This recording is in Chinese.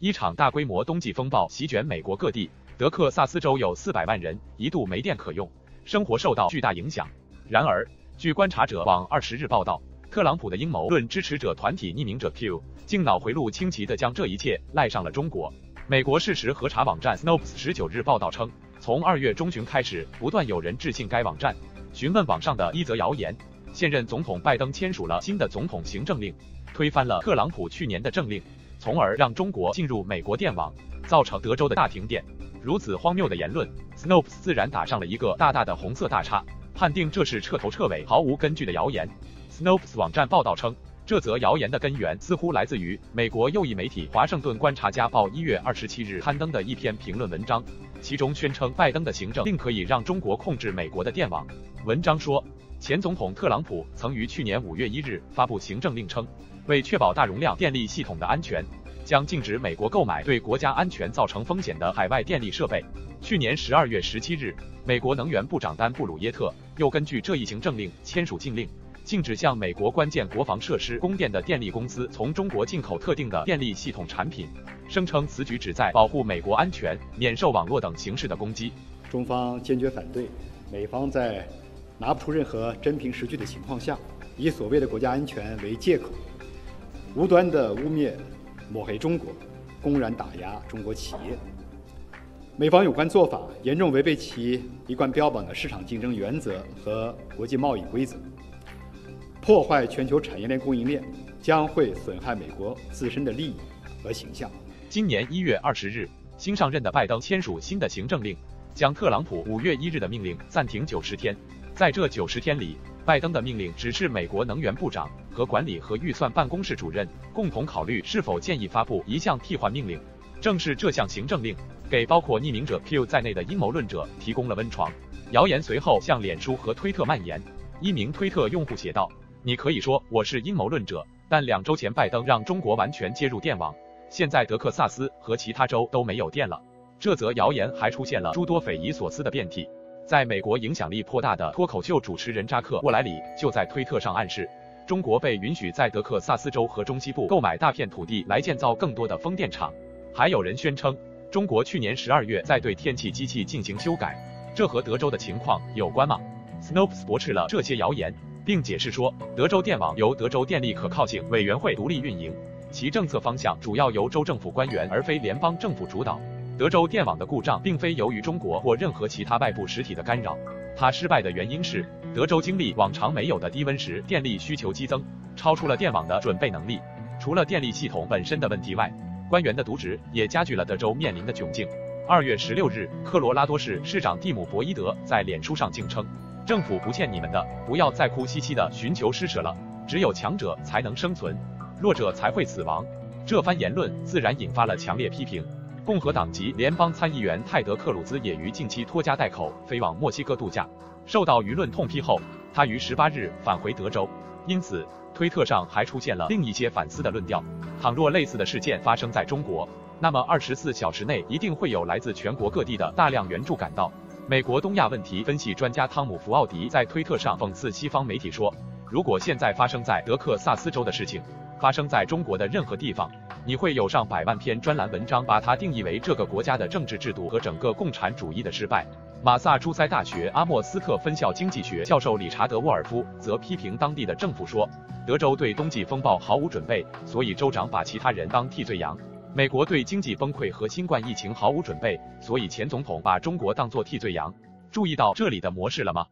一场大规模冬季风暴席卷美国各地，德克萨斯州有四百万人一度没电可用，生活受到巨大影响。然而，据观察者网二十日报道，特朗普的阴谋论支持者团体匿名者 Q 竟脑回路清奇地将这一切赖上了中国。美国事实核查网站 Snopes 十九日报道称，从二月中旬开始，不断有人致信该网站，询问网上的一则谣言：现任总统拜登签署了新的总统行政令，推翻了特朗普去年的政令。从而让中国进入美国电网，造成德州的大停电。如此荒谬的言论，Snopes 自然打上了一个大大的红色大叉，判定这是彻头彻尾毫无根据的谣言。Snopes 网站报道称，这则谣言的根源似乎来自于美国右翼媒体《华盛顿观察家报》一月二十七日刊登的一篇评论文章，其中宣称拜登的行政令可以让中国控制美国的电网。文章说，前总统特朗普曾于去年五月一日发布行政令称。为确保大容量电力系统的安全，将禁止美国购买对国家安全造成风险的海外电力设备。去年十二月十七日，美国能源部长丹布鲁耶特又根据这一行政令签署禁令，禁止向美国关键国防设施供电的电力公司从中国进口特定的电力系统产品，声称此举旨在保护美国安全，免受网络等形式的攻击。中方坚决反对美方在拿不出任何真凭实据的情况下，以所谓的国家安全为借口。无端的污蔑、抹黑中国，公然打压中国企业。美方有关做法严重违背其一贯标榜的市场竞争原则和国际贸易规则，破坏全球产业链供应链，将会损害美国自身的利益和形象。今年一月二十日，新上任的拜登签署新的行政令，将特朗普五月一日的命令暂停九十天。在这九十天里，拜登的命令指示美国能源部长和管理和预算办公室主任共同考虑是否建议发布一项替换命令。正是这项行政令，给包括匿名者 Q 在内的阴谋论者提供了温床。谣言随后向脸书和推特蔓延。一名推特用户写道：“你可以说我是阴谋论者，但两周前拜登让中国完全接入电网，现在德克萨斯和其他州都没有电了。”这则谣言还出现了诸多匪夷所思的变体。在美国影响力颇大的脱口秀主持人扎克·沃莱里就在推特上暗示，中国被允许在德克萨斯州和中西部购买大片土地来建造更多的风电场。还有人宣称，中国去年十二月在对天气机器进行修改，这和德州的情况有关吗？Snopes 驳斥了这些谣言，并解释说，德州电网由德州电力可靠性委员会独立运营，其政策方向主要由州政府官员而非联邦政府主导。德州电网的故障并非由于中国或任何其他外部实体的干扰，它失败的原因是德州经历往常没有的低温时电力需求激增，超出了电网的准备能力。除了电力系统本身的问题外，官员的渎职也加剧了德州面临的窘境。二月十六日，科罗拉多市市长蒂姆·博伊德在脸书上竟称：“政府不欠你们的，不要再哭兮兮的寻求施舍了。只有强者才能生存，弱者才会死亡。”这番言论自然引发了强烈批评。共和党籍联邦参议员泰德·克鲁兹也于近期拖家带口飞往墨西哥度假，受到舆论痛批后，他于十八日返回德州。因此，推特上还出现了另一些反思的论调：倘若类似的事件发生在中国，那么二十四小时内一定会有来自全国各地的大量援助赶到。美国东亚问题分析专家汤姆·福奥迪在推特上讽刺西方媒体说：“如果现在发生在德克萨斯州的事情，发生在中国的任何地方。”你会有上百万篇专栏文章，把它定义为这个国家的政治制度和整个共产主义的失败。马萨诸塞大学阿莫斯特分校经济学教授理查德·沃尔夫则批评当地的政府说，德州对冬季风暴毫无准备，所以州长把其他人当替罪羊。美国对经济崩溃和新冠疫情毫无准备，所以前总统把中国当作替罪羊。注意到这里的模式了吗？